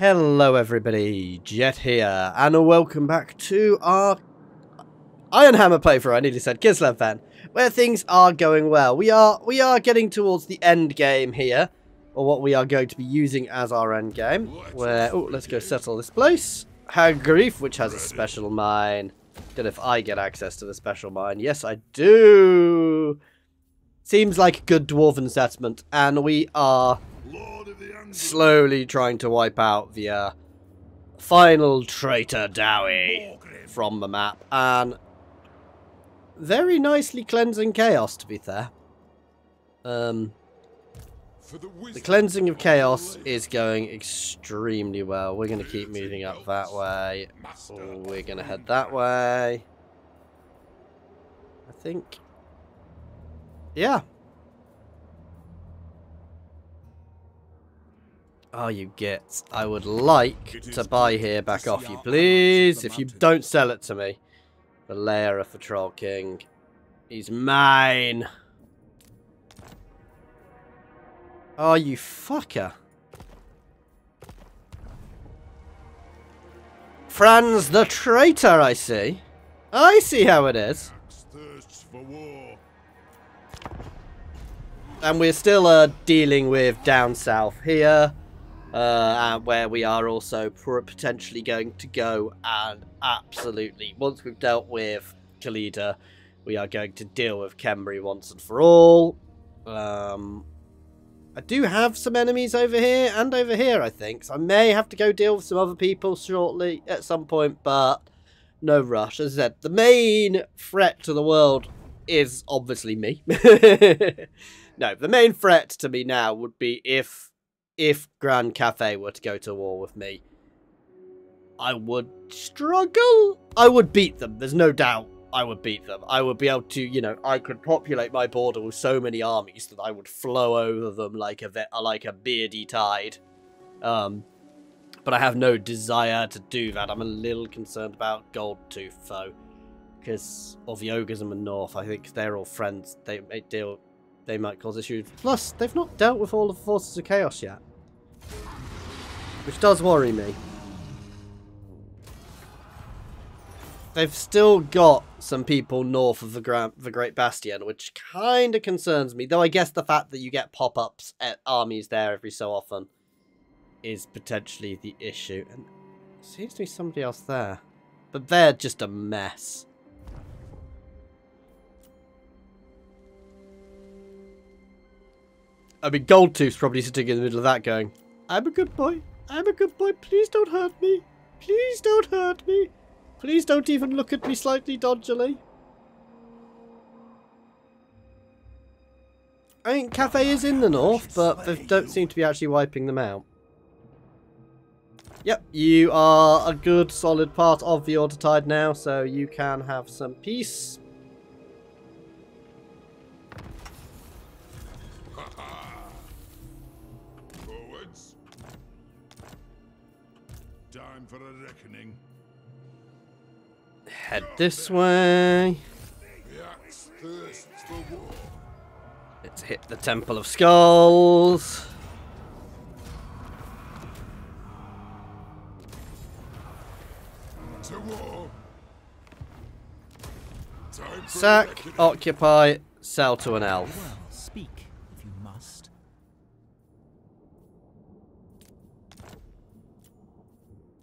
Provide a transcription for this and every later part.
Hello everybody, Jet here, and welcome back to our Iron Hammer playthrough, I nearly said Kislev fan, where things are going well. We are we are getting towards the end game here, or what we are going to be using as our end game. Where oh let's go settle this place. Hagrief, which has a special mine. Don't know if I get access to the special mine. Yes, I do. Seems like a good dwarven settlement, and we are slowly trying to wipe out the uh, final traitor Dawi from the map. And very nicely cleansing chaos, to be fair. Um, the cleansing of chaos is going extremely well. We're going to keep moving up that way. We're going to head that way. I think. Yeah, Oh, you get. I would like to buy here back off you, please. If you don't sell it to me. The lair of the Troll King. He's mine. Oh, you fucker. Franz the traitor, I see. I see how it is. And we're still uh, dealing with down south here uh, where we are also potentially going to go and absolutely, once we've dealt with Khalida, we are going to deal with Khemri once and for all. Um, I do have some enemies over here and over here, I think, so I may have to go deal with some other people shortly at some point, but no rush. As I said, the main threat to the world is obviously me. no, the main threat to me now would be if if Grand Cathay were to go to war with me, I would struggle. I would beat them. There's no doubt I would beat them. I would be able to, you know, I could populate my border with so many armies that I would flow over them like a like a beardy tide. Um, but I have no desire to do that. I'm a little concerned about Goldtooth though, because of in the north. I think they're all friends. They may deal. They might cause issues. Plus, they've not dealt with all the forces of chaos yet. Which does worry me. They've still got some people north of the, the Great Bastion, which kind of concerns me. Though I guess the fact that you get pop-ups at armies there every so often is potentially the issue. And seems to be somebody else there. But they're just a mess. I mean, Goldtooth's probably sitting in the middle of that going, I'm a good boy. I'm a good boy. Please don't hurt me. Please don't hurt me. Please don't even look at me slightly dodgily. I mean, Cathay is in the north, but they don't seem to be actually wiping them out. Yep, you are a good solid part of the Order Tide now, so you can have some peace. Head this way. Let's hit the Temple of Skulls. Sack, occupy, sell to an elf. Speak if you must.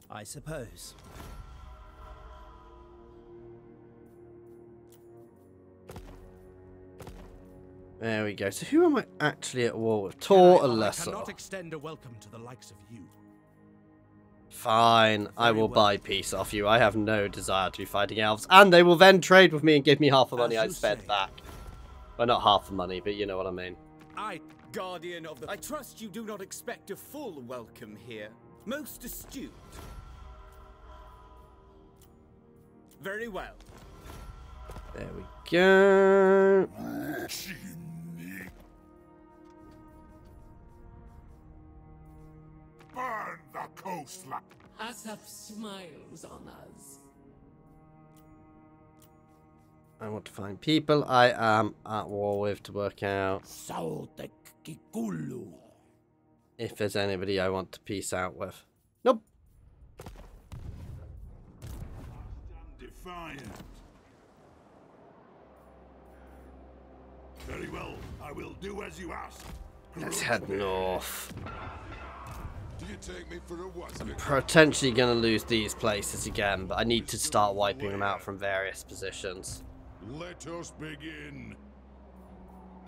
I suppose. There we go. So who am I actually at war with? Tor Alessi. I cannot extend a welcome to the likes of you. Fine, Very I will well. buy peace off you. I have no desire to be fighting elves. And they will then trade with me and give me half the money I spent say. back. Well, not half the money, but you know what I mean. I, guardian of the... I trust you do not expect a full welcome here. Most astute. Very well. There we go. Coastline. Asaph smiles on us. I want to find people I am at war with to work out if there's anybody I want to peace out with. Nope. Defiant. Very well. I will do as you ask. Let's head north. Do you take me for a what? Potentially going to lose these places again, but I need to start wiping them out from various positions. Let us begin.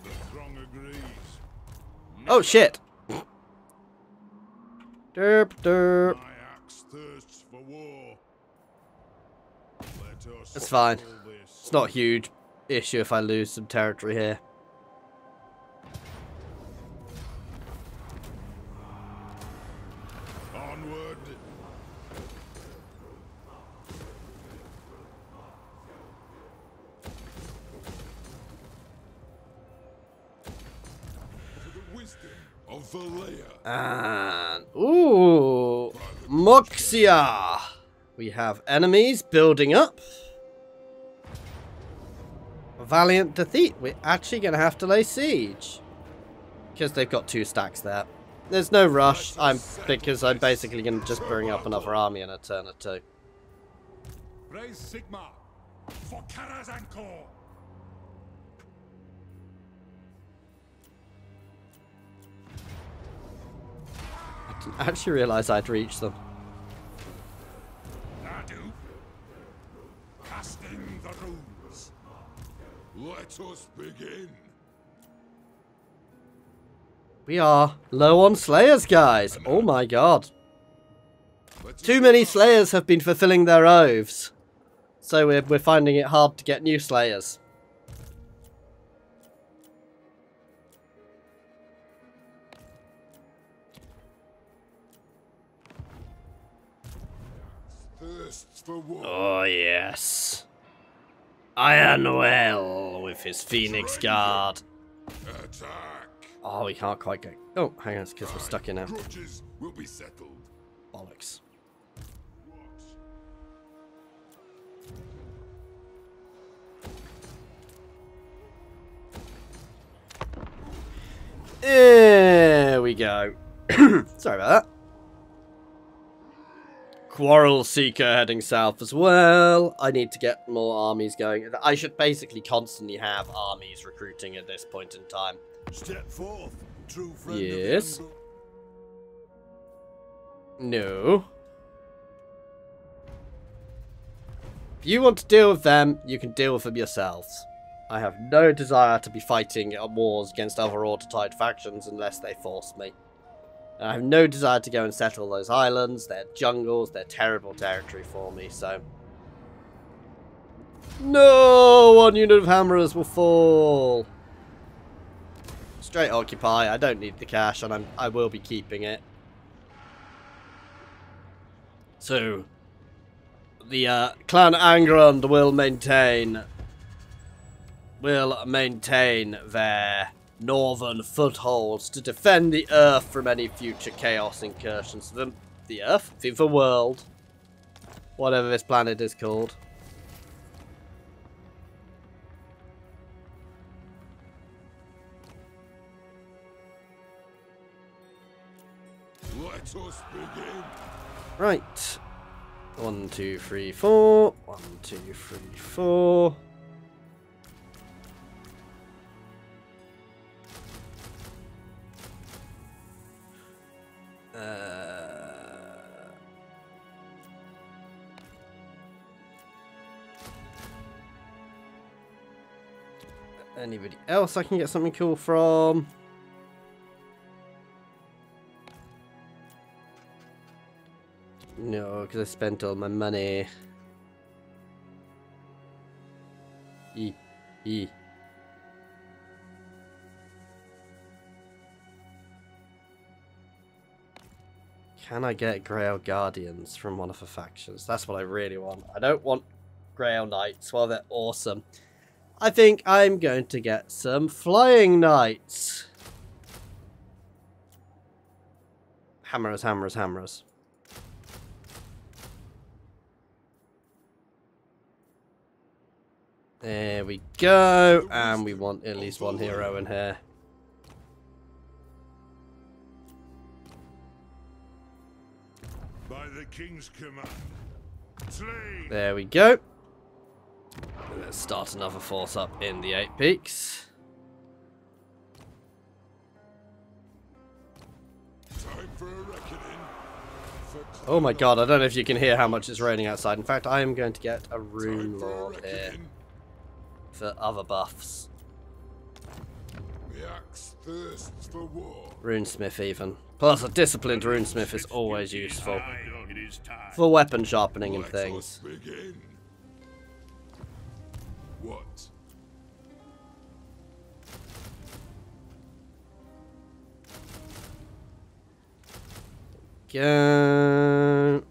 The throng agrees. Oh shit! Derp derp. My axe for war. Let us It's fine. It's not a huge issue if I lose some territory here. And ooh, Moxia. We have enemies building up. Valiant defeat. We're actually going to have to lay siege because they've got two stacks there. There's no rush. I'm because I'm basically going to just bring up another army in a turn or two. Raise Sigma for Karazankor. I actually realised I'd reached them. Nadu. Casting the runes. Let us begin. We are low on slayers, guys. Oh my god. Too many slayers have been fulfilling their oaths. So we're, we're finding it hard to get new slayers. For war. Oh yes. Iron Well with his Phoenix Guard. Attack. Oh, we can't quite go. Oh, hang on, it's because we're stuck in now. Will be settled. bollocks. There we go. Sorry about that. Quarrel Seeker heading south as well. I need to get more armies going. I should basically constantly have armies recruiting at this point in time. Step forth, true friend Yes. of the Emperor. No. If you want to deal with them, you can deal with them yourselves. I have no desire to be fighting wars against other Order Tide factions unless they force me. I have no desire to go and settle those islands. They're jungles. They're terrible territory for me, so... No! One unit of hammerers will fall! Straight occupy. I don't need the cash, and I'm, I will be keeping it. So, the uh, clan Angrund will maintain will maintain their northern footholds to defend the Earth from any future chaos incursions. The, the Earth, the, the world, whatever this planet is called. Let us begin. Right. One, two, three, four. One, two, three, four. Uh, anybody else I can get something cool from? No, because I spent all my money. E. E. Can I get Grail Guardians from one of the factions? That's what I really want. I don't want Grail Knights. while they're awesome. I think I'm going to get some Flying Knights. Hammers, hammers, hammers. There we go. And we want at least one hero in here. By the king's command. Slain. There we go. Let's start another force up in the Eight Peaks. Time for a reckoning. For Oh my god, I don't know if you can hear how much it's raining outside. In fact, I am going to get a Rune for Lord here for other buffs. The axe thirsts for war. Runesmith even. Plus, a disciplined Runesmith is always useful It is time. for weapon sharpening and things. What? Go.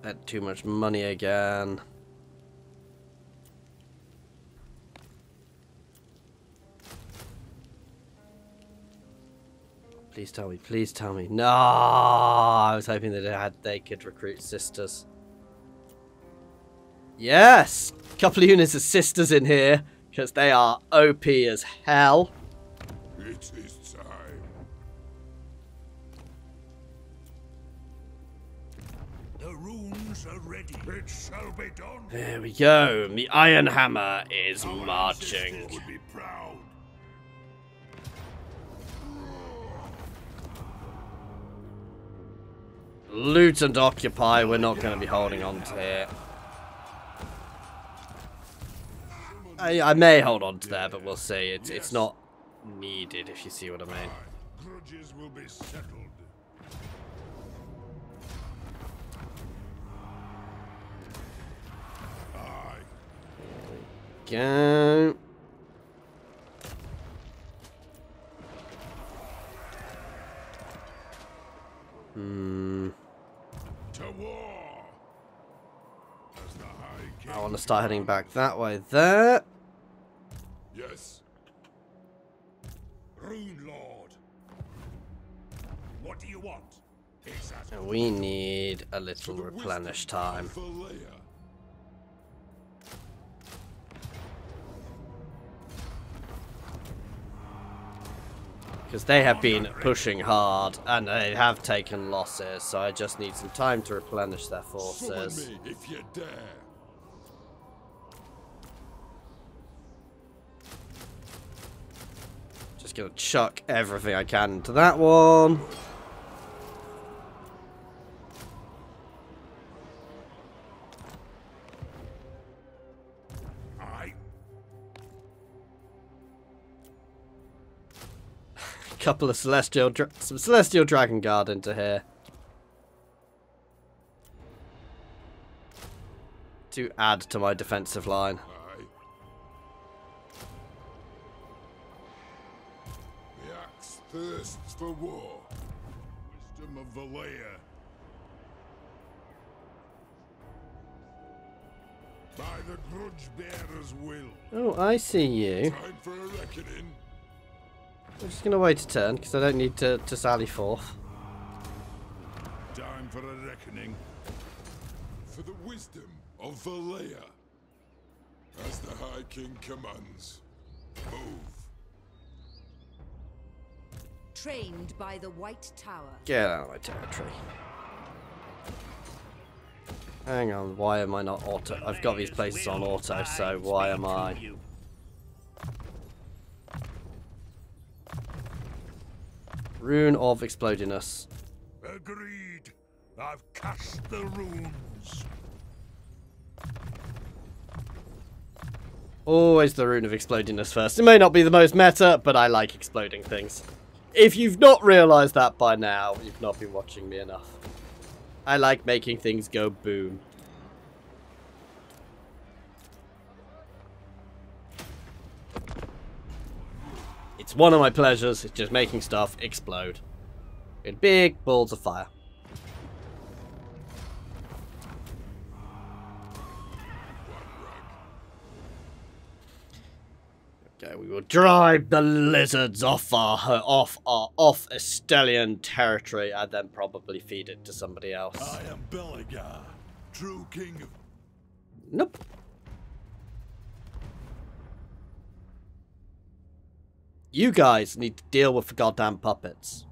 Spent too much money again. Please tell me, please tell me. No, I was hoping that they had they could recruit sisters. Yes! Couple of units of sisters in here, because they are OP as hell. It is There we go. The Iron Hammer is marching. Would be proud. Loot and occupy, we're not going to be holding on to here. I, I may hold on to there, but we'll see. It's, it's not needed, if you see what I mean. Go. Hmm. To war. As the High King. I want to start heading back that way there. Yes. Rune Lord. What do you want? We need a little replenish time. Because they have been pushing hard and they have taken losses, so I just need some time to replenish their forces. if you dare. Just gonna chuck everything I can into that one. Couple of celestial, some celestial dragon guard into here. To add to my defensive line. The axe thirsts for war. Wisdom of Valaya. By the grudge bearer's will. Oh, I see you. Time for a reckoning. I'm just gonna wait a turn because I don't need to, to sally forth. Time for a reckoning. For the wisdom of Valaya. As the High King commands. Move. Trained by the White Tower. Get out of my territory. Hang on, why am I not auto? I've got these places on auto, so why am I? Rune of Explodiness. Agreed. I've cast the runes. Always the Rune of Explodiness first. It may not be the most meta, but I like exploding things. If you've not realised that by now, you've not been watching me enough. I like making things go boom. It's one of my pleasures, it's just making stuff explode. In big balls of fire. Okay, we will drive the lizards off our off our off Estalian territory and then probably feed it to somebody else. I am Belegar, true king of Nope. You guys need to deal with the goddamn puppets.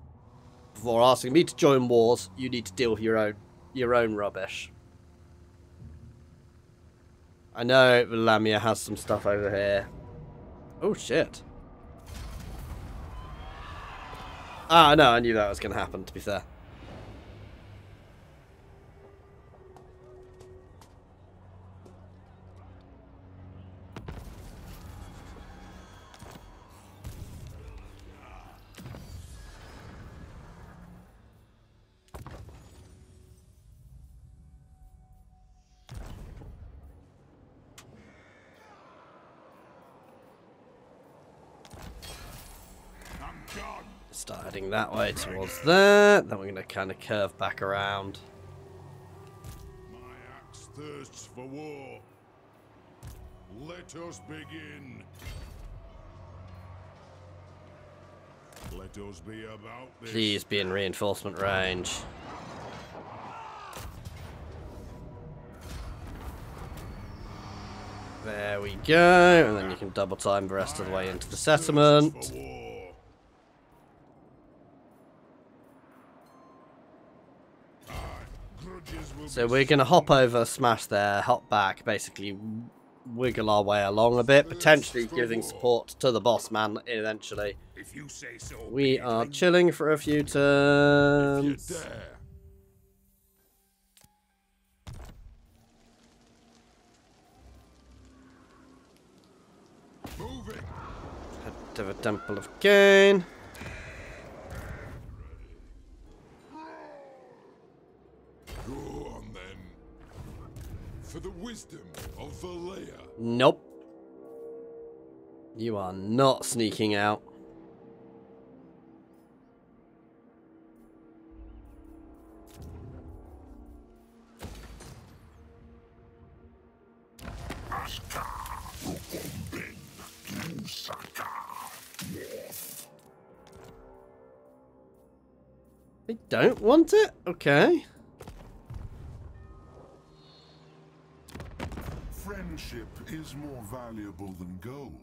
Before asking me to join wars, you need to deal with your own your own rubbish. I know Lamia has some stuff over here. Oh shit. Ah, no, I knew that was going to happen, to be fair. That way towards there. Then we're going to kind of curve back around. My axe thirsts for war. Let us begin. Let us be about this. Please be in reinforcement range. There we go, and then you can double time the rest of the way into the settlement. So we're going to hop over, smash there, hop back, basically wiggle our way along a bit, potentially giving support to the boss man eventually. If you say so. We are chilling for a few turns. Moving. Head to the Temple of Khaine. For the wisdom of Valaya. Nope. You are not sneaking out. They don't want it? Okay. Valuable than gold,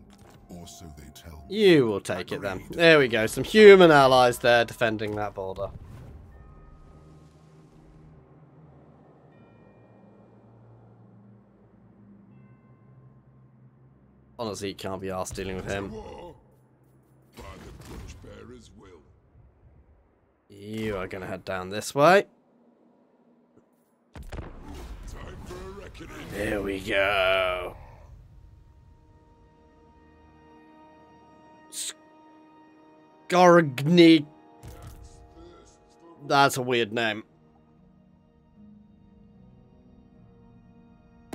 or so they tell me. You will take it then. There we go. Some human allies there defending that border. Honestly, can't be asked dealing with him. War. By the Grudge Bearer's will. You are going to head down this way. Time for a. There we go. Skorgni. That's a weird name.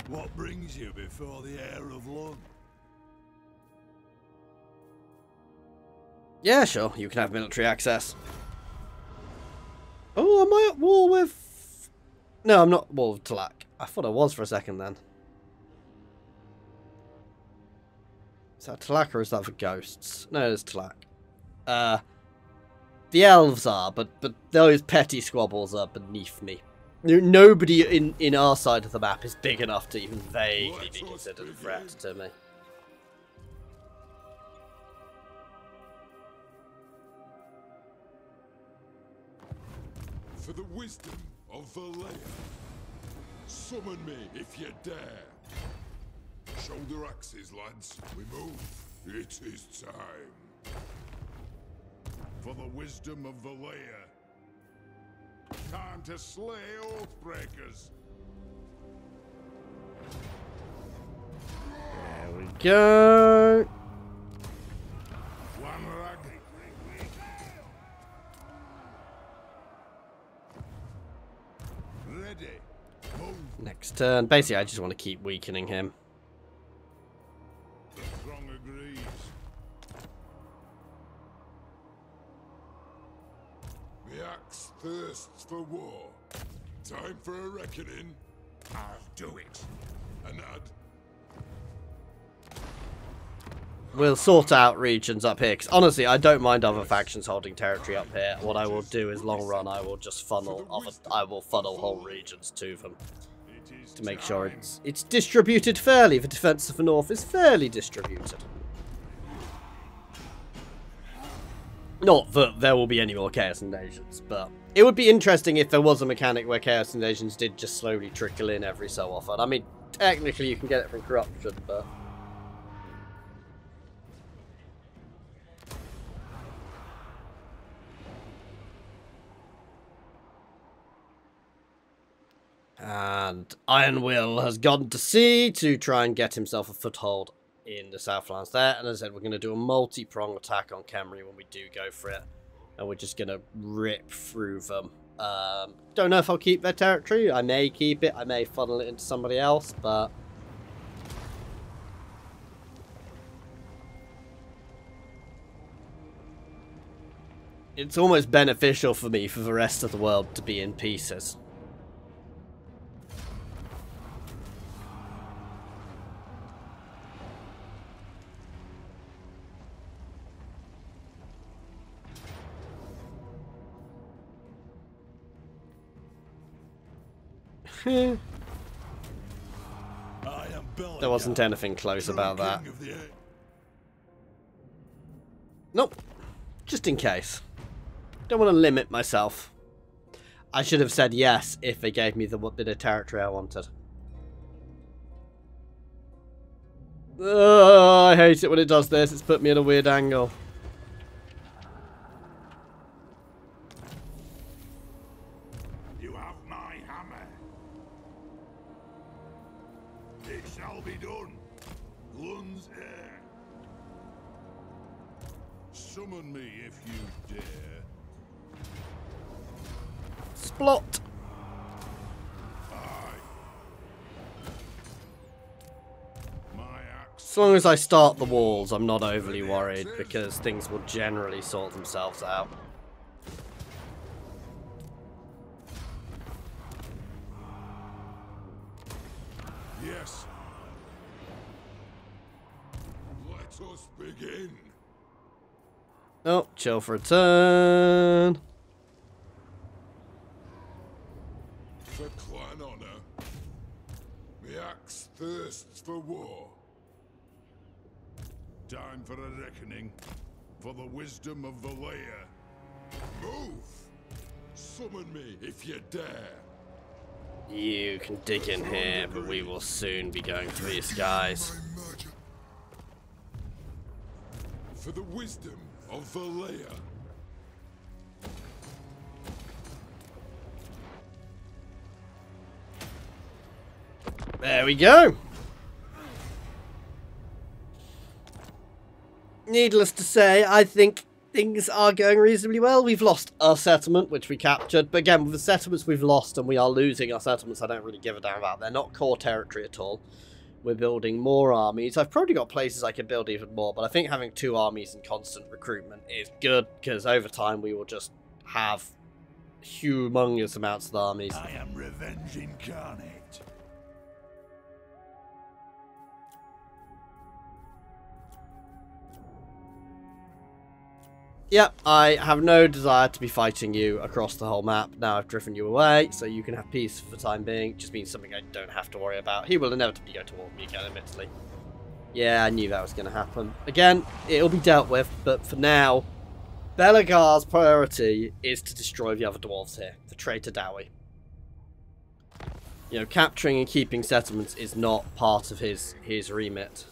What brings you before the heir of Lund? Yeah, sure. You can have military access. Oh, am I at war with... No, I'm not war with Talak. I thought I was for a second then. Is that Talak or is that for ghosts? No, it's Talak. Uh, the elves are, but but those petty squabbles are beneath me. Nobody in, in our side of the map is big enough to even vaguely be considered a threat to me. For the wisdom of Valaya. Summon me if you dare. Shoulder axes, lads. We move. It is time. For the wisdom of Valaya. Time to slay Oathbreakers. There we go. Ready. Next turn. Basically, I just want to keep weakening him. For a reckoning. I'll do it. We'll sort out regions up here, because honestly, I don't mind other factions holding territory up here. What I will do is long run, I will just funnel other, I will funnel whole regions to them. To make sure it's it's distributed fairly. The defense of the north is fairly distributed. Not that there will be any more Chaos Invasions, but it would be interesting if there was a mechanic where Chaos Invasions did just slowly trickle in every so often. I mean, technically you can get it from Corruption, but... And Iron Will has gone to sea to try and get himself a foothold in the Southlands there. And as I said, we're going to do a multi-prong attack on Khemri when we do go for it. And we're just going to rip through them. Um, don't know if I'll keep their territory. I may keep it. I may funnel it into somebody else, but... It's almost beneficial for me for the rest of the world to be in pieces. There wasn't anything close about that. Nope. Just in case. Don't want to limit myself. I should have said yes if they gave me the bit of territory I wanted. I hate it when it does this. It's put me in a weird angle. Splot. As long as I start the walls, I'm not overly worried because things will generally sort themselves out. Yes. Let us begin. Oh, chill for a turn. For clan honor, the axe thirsts for war. Time for a reckoning, for the wisdom of Valaya. Move! Summon me if you dare. You can dig in here, but we will soon be going for these guys. For the wisdom of Valaya. There we go. Needless to say, I think things are going reasonably well. We've lost our settlement, which we captured. But again, with the settlements we've lost and we are losing our settlements, I don't really give a damn about. They're not core territory at all. We're building more armies. I've probably got places I can build even more, but I think having two armies and constant recruitment is good because over time we will just have humongous amounts of armies. I am revenge incarnate. Yep, I have no desire to be fighting you across the whole map. Now I've driven you away, so you can have peace for the time being. Just means something I don't have to worry about. He will inevitably go to war with me again, admittedly. Yeah, I knew that was going to happen. Again, it'll be dealt with, but for now, Belegar's priority is to destroy the other dwarves here, the traitor Dawi. You know, capturing and keeping settlements is not part of his, his remit.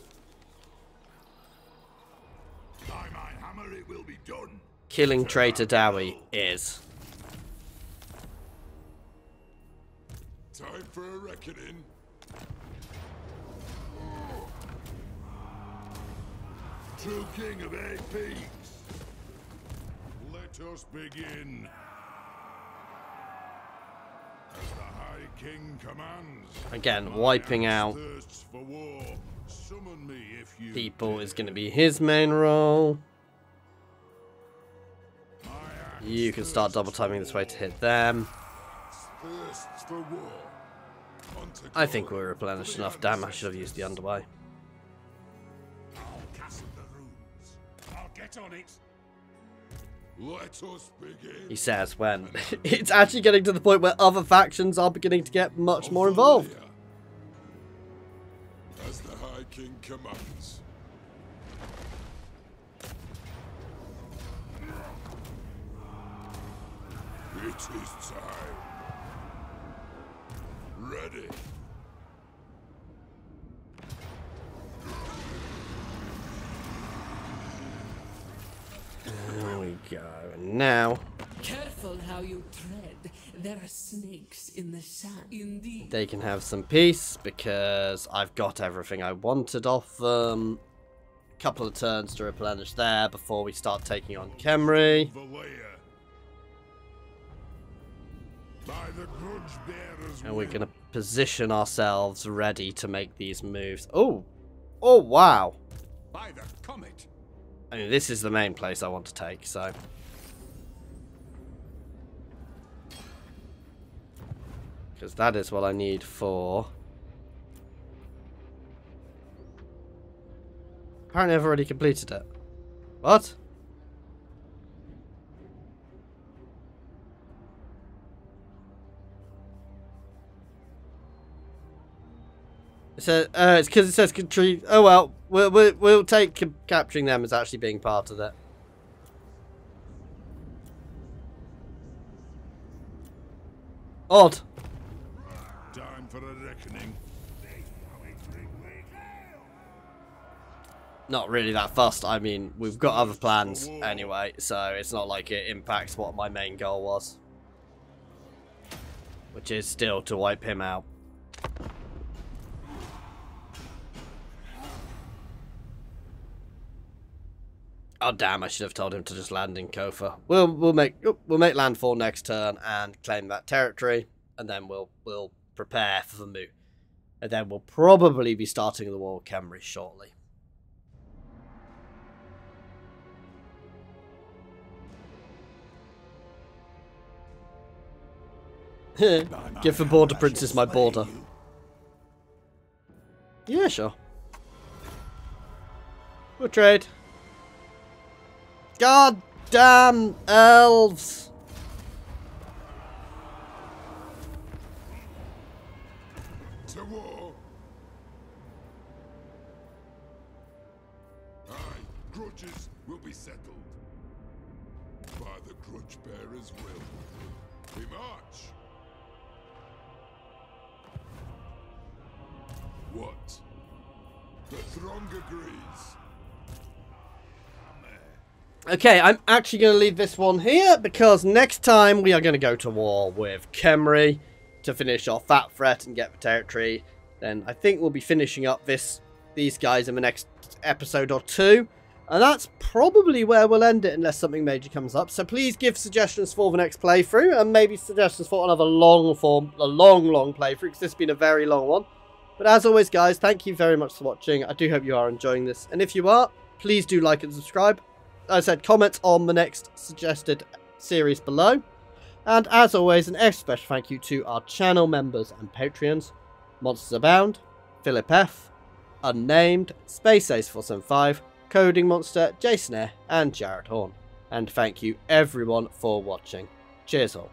Killing traitor Dawi is. Time for a reckoning. True king of eight peaks. Let us begin. As the High King commands. Again, wiping out people is going to be his main role. You can start double timing this way to hit them. I think we're replenished enough. Damn, I should have used the underbuy. He says when it's actually getting to the point where other factions are beginning to get much more involved. As the High King commands. It is time. Ready. There we go. Now Careful how you tread. There are snakes in the sand. Indeed. they can have some peace because I've got everything I wanted off them. A couple of turns to replenish there before we start taking on Khemri. And we're going to position ourselves ready to make these moves. Oh! Oh, wow! By the comet. I mean, this is the main place I want to take, so... Because that is what I need for... Apparently I've already completed it. What? Says, uh, it's because it says country. Oh well, we'll we'll, we'll take ca- capturing them as actually being part of that. Odd. Time for a reckoning. Not really that fussed. I mean, we've got other plans anyway, so it's not like it impacts what my main goal was, which is still to wipe him out. Oh damn! I should have told him to just land in Kofa. We'll we'll make we'll make landfall next turn and claim that territory, and then we'll we'll prepare for the move, and then we'll probably be starting the war with Khemri shortly. Give the border princess my border. Yeah, sure. We'll trade. God damn elves! Okay, I'm actually going to leave this one here because next time we are going to go to war with Khemri to finish off that threat and get the territory. Then I think we'll be finishing up this these guys in the next episode or two. And that's probably where we'll end it unless something major comes up. So please give suggestions for the next playthrough and maybe suggestions for another long form, a long, long playthrough because this has been a very long one. But as always, guys, thank you very much for watching. I do hope you are enjoying this. And if you are, please do like and subscribe. I said, comment on the next suggested series below. And as always, an extra special thank you to our channel members and Patreons. Monsters Abound, Philip F, Unnamed, Space Ace 475, Coding Monster, Jason Air, and Jared Horn. And thank you everyone for watching. Cheers all.